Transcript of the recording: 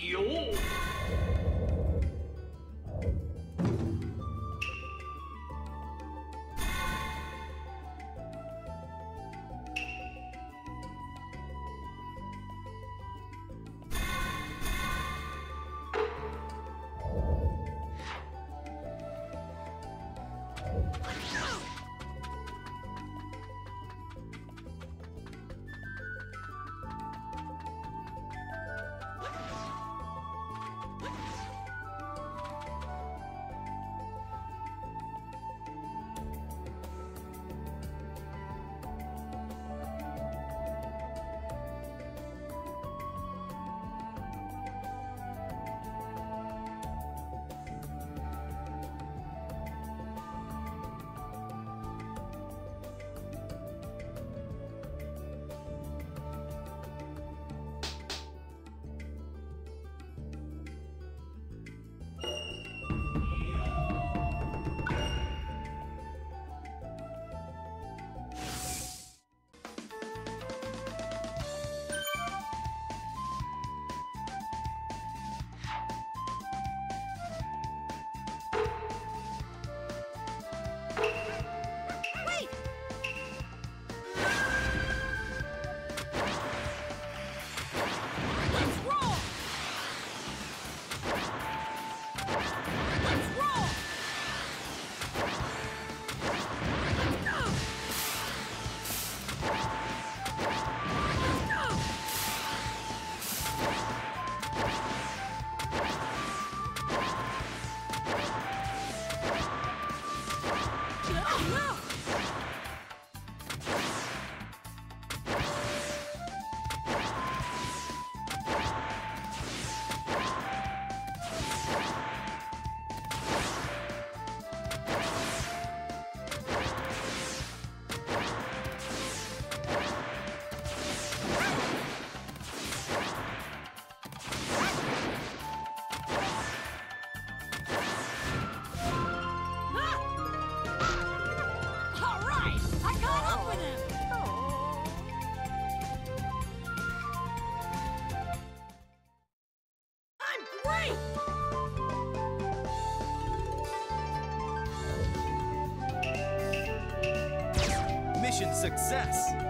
有。Mission success!